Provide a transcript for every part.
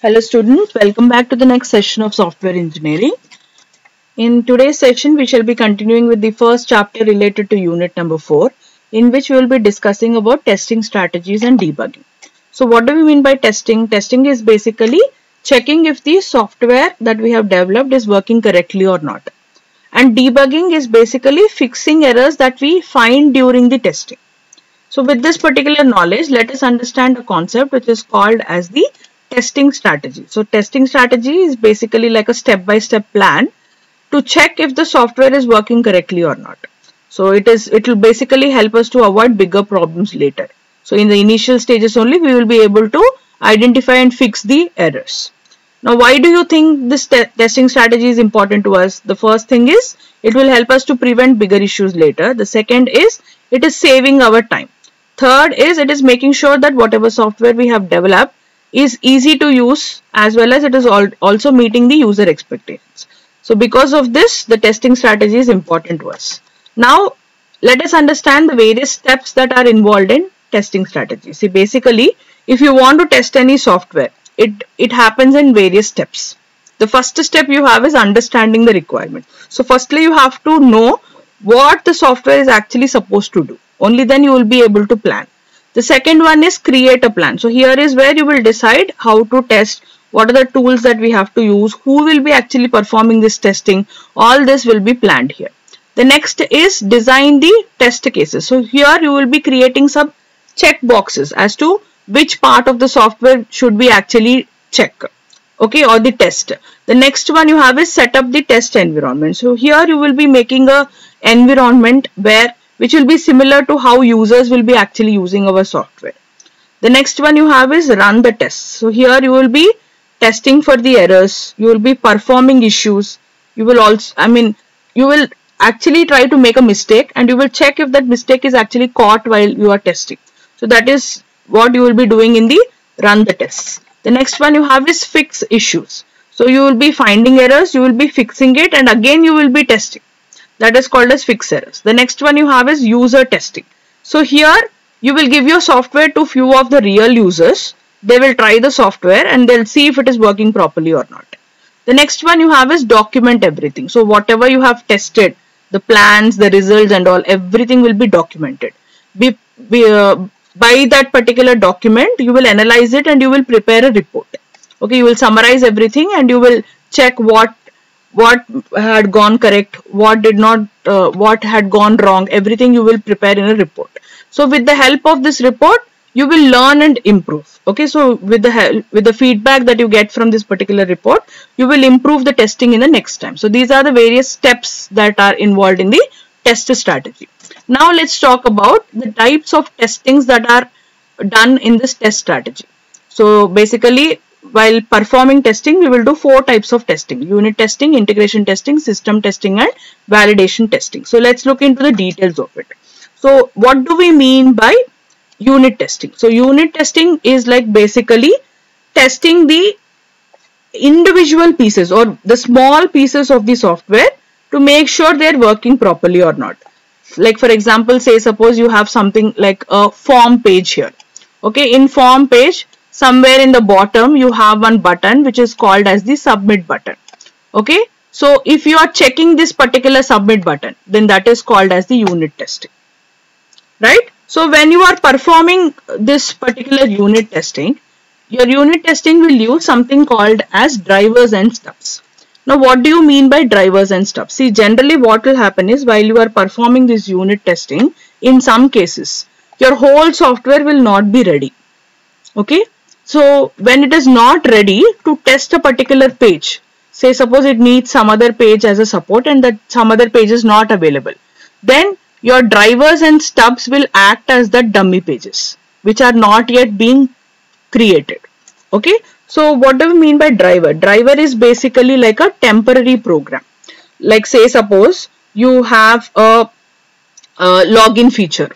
Hello students, welcome back to the next session of software engineering. In today's session, we shall be continuing with the first chapter related to unit number 4 in which we will be discussing about testing strategies and debugging. So what do we mean by testing? Testing is basically checking if the software that we have developed is working correctly or not. And debugging is basically fixing errors that we find during the testing. So with this particular knowledge, let us understand a concept which is called as the testing strategy. So testing strategy is basically like a step-by-step -step plan to check if the software is working correctly or not. So it is it will basically help us to avoid bigger problems later. So in the initial stages only we will be able to identify and fix the errors. Now why do you think this te testing strategy is important to us? The first thing is it will help us to prevent bigger issues later. The second is it is saving our time. Third is it is making sure that whatever software we have developed is easy to use as well as it is also meeting the user expectations. So because of this, the testing strategy is important to us. Now, let us understand the various steps that are involved in testing strategy. See, basically, if you want to test any software, it, it happens in various steps. The first step you have is understanding the requirement. So firstly, you have to know what the software is actually supposed to do. Only then you will be able to plan. The second one is create a plan. So here is where you will decide how to test, what are the tools that we have to use, who will be actually performing this testing. All this will be planned here. The next is design the test cases. So here you will be creating some check boxes as to which part of the software should we actually check okay or the test the next one you have is set up the test environment so here you will be making a environment where which will be similar to how users will be actually using our software. The next one you have is run the tests. So here you will be testing for the errors. You will be performing issues. You will also, I mean, you will actually try to make a mistake and you will check if that mistake is actually caught while you are testing. So that is what you will be doing in the run the tests. The next one you have is fix issues. So you will be finding errors, you will be fixing it and again you will be testing that is called as fix errors. The next one you have is user testing. So here you will give your software to few of the real users. They will try the software and they'll see if it is working properly or not. The next one you have is document everything. So whatever you have tested, the plans, the results and all, everything will be documented. Be, be, uh, by that particular document, you will analyze it and you will prepare a report. Okay, you will summarize everything and you will check what what had gone correct, what did not, uh, what had gone wrong, everything you will prepare in a report. So with the help of this report, you will learn and improve. Okay, so with the help, with the feedback that you get from this particular report, you will improve the testing in the next time. So these are the various steps that are involved in the test strategy. Now let's talk about the types of testings that are done in this test strategy. So basically while performing testing, we will do four types of testing. Unit testing, integration testing, system testing and validation testing. So let's look into the details of it. So what do we mean by unit testing? So unit testing is like basically testing the individual pieces or the small pieces of the software to make sure they're working properly or not. Like for example, say suppose you have something like a form page here. Okay, in form page, somewhere in the bottom you have one button which is called as the submit button. Okay? So if you are checking this particular submit button then that is called as the unit testing. Right? So when you are performing this particular unit testing your unit testing will use something called as drivers and stubs. Now what do you mean by drivers and stubs? See generally what will happen is while you are performing this unit testing in some cases your whole software will not be ready. Okay so when it is not ready to test a particular page, say suppose it needs some other page as a support and that some other page is not available, then your drivers and stubs will act as the dummy pages which are not yet being created. Okay. So what do we mean by driver? Driver is basically like a temporary program. Like say suppose you have a, a login feature.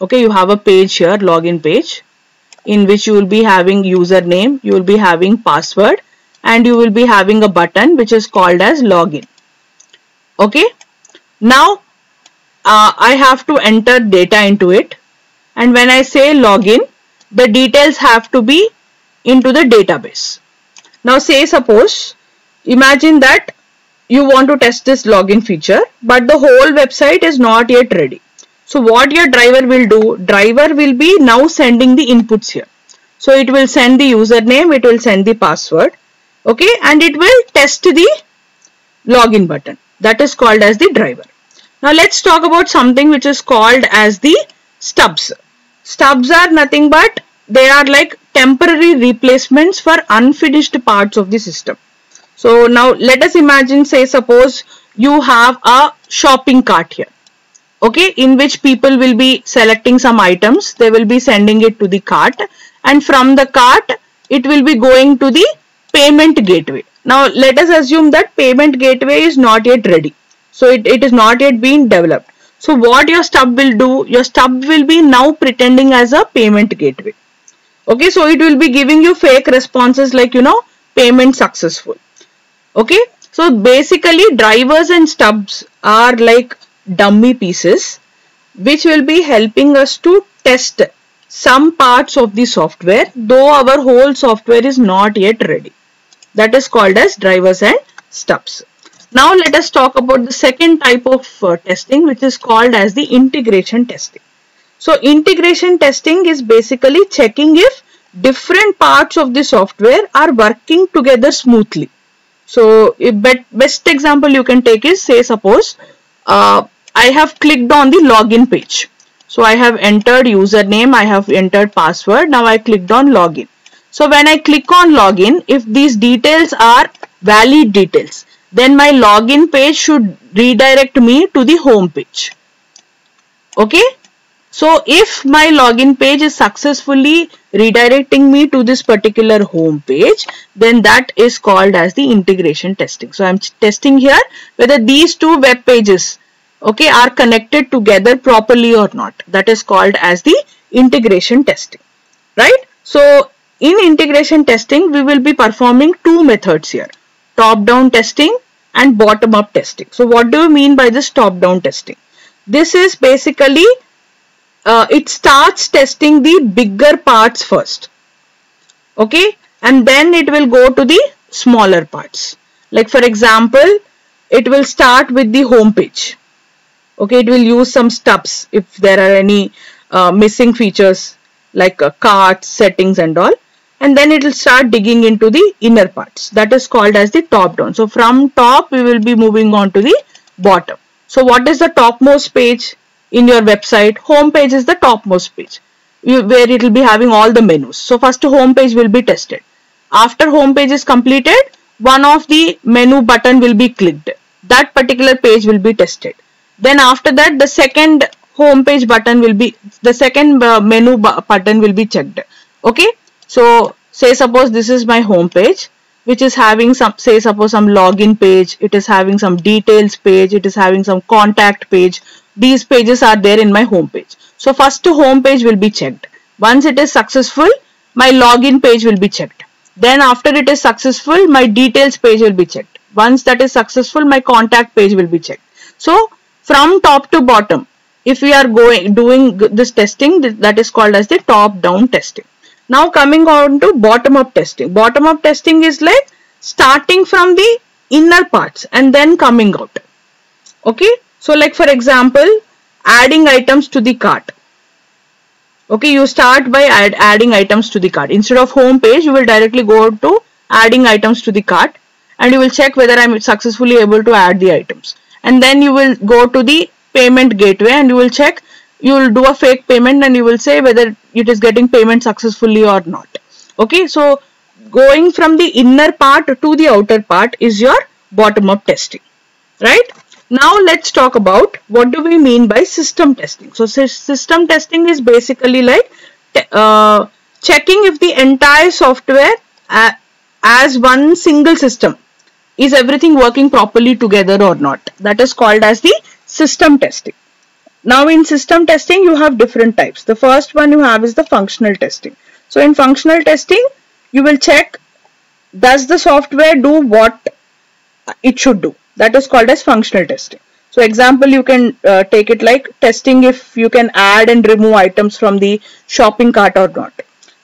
Okay, you have a page here, login page in which you will be having username, you will be having password and you will be having a button which is called as login. Okay. Now uh, I have to enter data into it and when I say login the details have to be into the database. Now say suppose, imagine that you want to test this login feature but the whole website is not yet ready. So what your driver will do, driver will be now sending the inputs here. So it will send the username, it will send the password, okay, and it will test the login button. That is called as the driver. Now let's talk about something which is called as the stubs. Stubs are nothing but they are like temporary replacements for unfinished parts of the system. So now let us imagine say suppose you have a shopping cart here okay in which people will be selecting some items they will be sending it to the cart. And from the cart it will be going to the payment gateway. Now let us assume that payment gateway is not yet ready. So it, it is not yet been developed. So what your stub will do your stub will be now pretending as a payment gateway. Okay so it will be giving you fake responses like you know payment successful. Okay so basically drivers and stubs are like dummy pieces which will be helping us to test some parts of the software though our whole software is not yet ready. That is called as drivers and stubs. Now let us talk about the second type of uh, testing which is called as the integration testing. So integration testing is basically checking if different parts of the software are working together smoothly. So best example you can take is say suppose uh, I have clicked on the login page. So I have entered username, I have entered password. Now I clicked on login. So when I click on login, if these details are valid details, then my login page should redirect me to the home page. Okay. So if my login page is successfully redirecting me to this particular home page, then that is called as the integration testing. So I'm testing here whether these two web pages okay are connected together properly or not. That is called as the integration testing. Right? So in integration testing, we will be performing two methods here. Top-down testing and bottom-up testing. So what do you mean by this top-down testing? This is basically uh, it starts testing the bigger parts first okay and then it will go to the smaller parts like for example it will start with the home page okay it will use some stubs if there are any uh, missing features like uh, carts settings and all. And then it will start digging into the inner parts. That is called as the top down. So from top we will be moving on to the bottom. So what is the topmost page in your website? Home page is the topmost page where it will be having all the menus. So first home page will be tested. After home page is completed one of the menu button will be clicked. That particular page will be tested then after that the second home page button will be the second uh, menu button will be checked okay so say suppose this is my home page which is having some say suppose some login page it is having some details page it is having some contact page these pages are there in my home page. So first home page will be checked. Once it is successful, my login page will be checked. Then after it is successful, my details page will be checked. Once that is successful, my contact page will be checked. So from top to bottom, if we are going doing this testing, that is called as the top down testing. Now coming on to bottom up testing. Bottom up testing is like starting from the inner parts and then coming out. Okay. So like for example, adding items to the cart. Okay, you start by add, adding items to the cart. Instead of home page, you will directly go to adding items to the cart and you will check whether I'm successfully able to add the items. And then you will go to the payment gateway and you will check, you will do a fake payment and you will say whether it is getting payment successfully or not. Okay, so going from the inner part to the outer part is your bottom up testing, right? Now let's talk about what do we mean by system testing. So system testing is basically like uh, checking if the entire software uh, as one single system is everything working properly together or not. That is called as the system testing. Now in system testing you have different types. The first one you have is the functional testing. So in functional testing you will check does the software do what it should do that is called as functional testing. So example, you can uh, take it like testing if you can add and remove items from the shopping cart or not.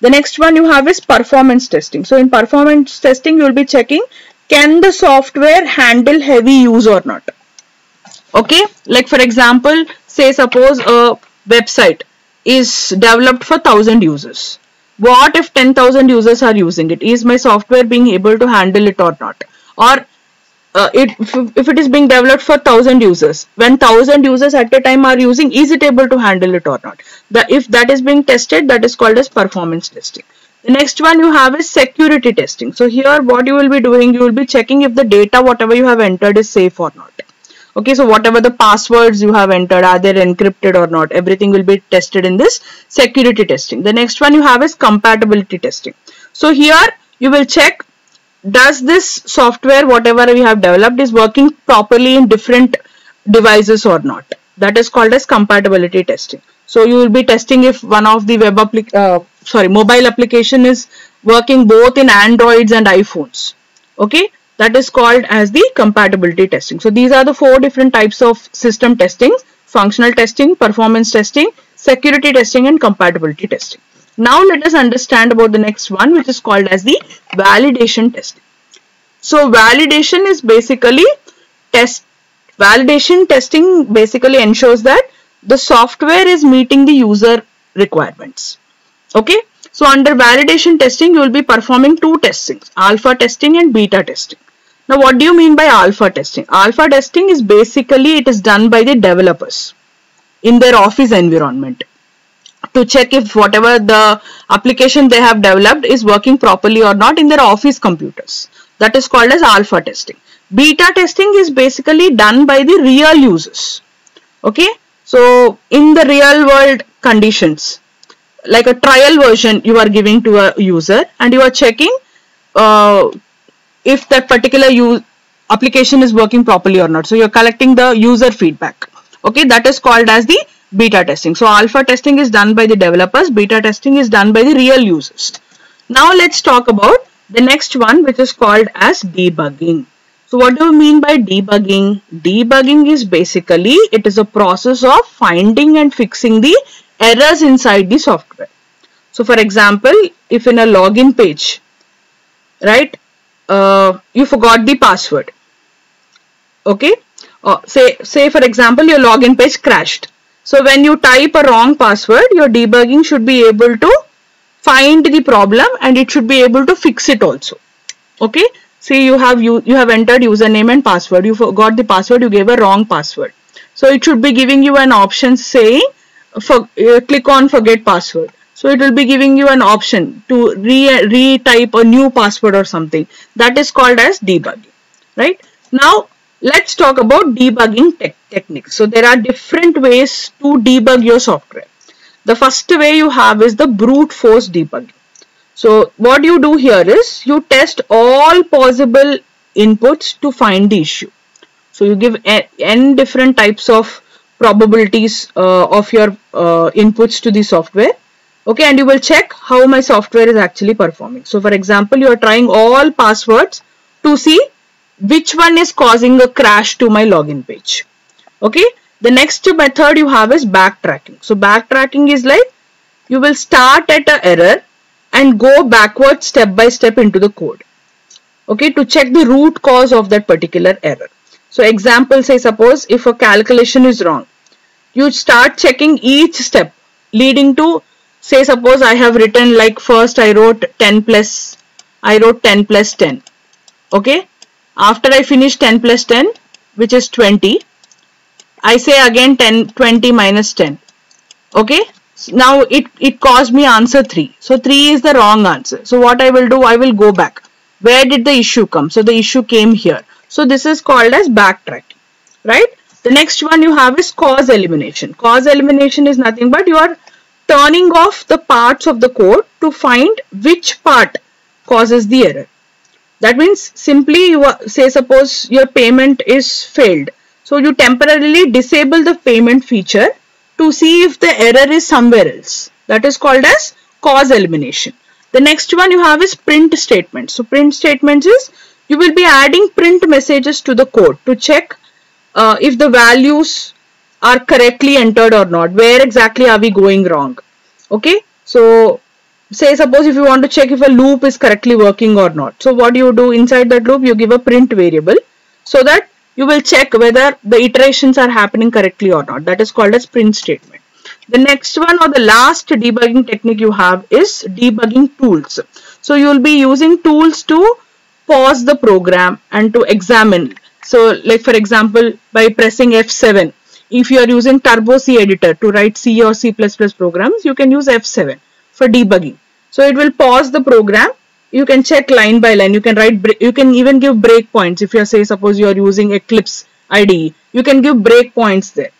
The next one you have is performance testing. So in performance testing, you will be checking can the software handle heavy use or not. Okay, like for example, say suppose a website is developed for 1000 users. What if 10,000 users are using it? Is my software being able to handle it or not? Or uh, it, if, if it is being developed for 1000 users, when 1000 users at a time are using, is it able to handle it or not? The, if that is being tested, that is called as performance testing. The next one you have is security testing. So here what you will be doing, you will be checking if the data whatever you have entered is safe or not. Okay, so whatever the passwords you have entered, are they encrypted or not? Everything will be tested in this security testing. The next one you have is compatibility testing. So here you will check does this software whatever we have developed is working properly in different devices or not. That is called as compatibility testing. So you will be testing if one of the web applic uh, sorry mobile application is working both in Androids and iPhones. Okay, that is called as the compatibility testing. So these are the four different types of system testing: functional testing, performance testing, security testing, and compatibility testing. Now let us understand about the next one which is called as the validation testing. So validation is basically test validation testing basically ensures that the software is meeting the user requirements. Okay. So under validation testing you will be performing two testings alpha testing and beta testing. Now what do you mean by alpha testing? Alpha testing is basically it is done by the developers in their office environment to check if whatever the application they have developed is working properly or not in their office computers. That is called as alpha testing. Beta testing is basically done by the real users. Okay. So in the real world conditions, like a trial version you are giving to a user and you are checking uh, if that particular application is working properly or not. So you're collecting the user feedback. Okay, that is called as the beta testing. So alpha testing is done by the developers, beta testing is done by the real users. Now let's talk about the next one which is called as debugging. So what do you mean by debugging? Debugging is basically it is a process of finding and fixing the errors inside the software. So for example, if in a login page, right, uh, you forgot the password. Okay, uh, say say for example your login page crashed so when you type a wrong password, your debugging should be able to find the problem and it should be able to fix it also. Okay. See you have you, you have entered username and password. You forgot the password. You gave a wrong password. So it should be giving you an option saying for, uh, click on forget password. So it will be giving you an option to re retype a new password or something. That is called as debugging. Right. Now Let's talk about debugging te techniques. So there are different ways to debug your software. The first way you have is the brute force debugging. So what you do here is you test all possible inputs to find the issue. So you give n different types of probabilities uh, of your uh, inputs to the software. Okay, and you will check how my software is actually performing. So for example, you are trying all passwords to see which one is causing a crash to my login page. Okay. The next method you have is backtracking. So backtracking is like you will start at a error and go backward step by step into the code. Okay. To check the root cause of that particular error. So example say suppose if a calculation is wrong. You start checking each step leading to say suppose I have written like first I wrote 10 plus I wrote 10 plus 10 okay after I finish 10 plus 10, which is 20, I say again 10, 20 minus 10. Okay. Now it, it caused me answer 3. So 3 is the wrong answer. So what I will do, I will go back. Where did the issue come? So the issue came here. So this is called as backtracking. Right. The next one you have is cause elimination. Cause elimination is nothing but you are turning off the parts of the code to find which part causes the error. That means simply you say suppose your payment is failed. So you temporarily disable the payment feature to see if the error is somewhere else. That is called as cause elimination. The next one you have is print statements. So print statements is you will be adding print messages to the code to check uh, if the values are correctly entered or not. Where exactly are we going wrong? Okay. So say suppose if you want to check if a loop is correctly working or not. So what do you do inside that loop? You give a print variable so that you will check whether the iterations are happening correctly or not. That is called as print statement. The next one or the last debugging technique you have is debugging tools. So you will be using tools to pause the program and to examine. So like for example by pressing F7 if you are using Turbo C editor to write C or C++ programs you can use F7 for debugging. So it will pause the program. You can check line by line. You can write, you can even give breakpoints. If you say, suppose you are using Eclipse IDE, you can give breakpoints there.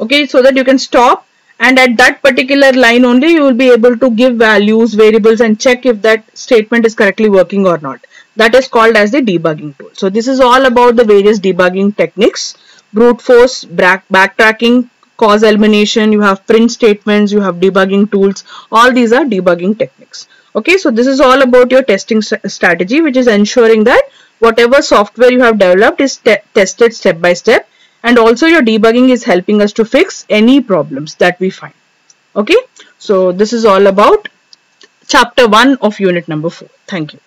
Okay, so that you can stop and at that particular line only you will be able to give values, variables and check if that statement is correctly working or not. That is called as the debugging tool. So this is all about the various debugging techniques, brute force, backtracking, cause elimination, you have print statements, you have debugging tools. All these are debugging techniques. Okay, so this is all about your testing strategy, which is ensuring that whatever software you have developed is te tested step by step. And also your debugging is helping us to fix any problems that we find. Okay, so this is all about chapter 1 of unit number 4. Thank you.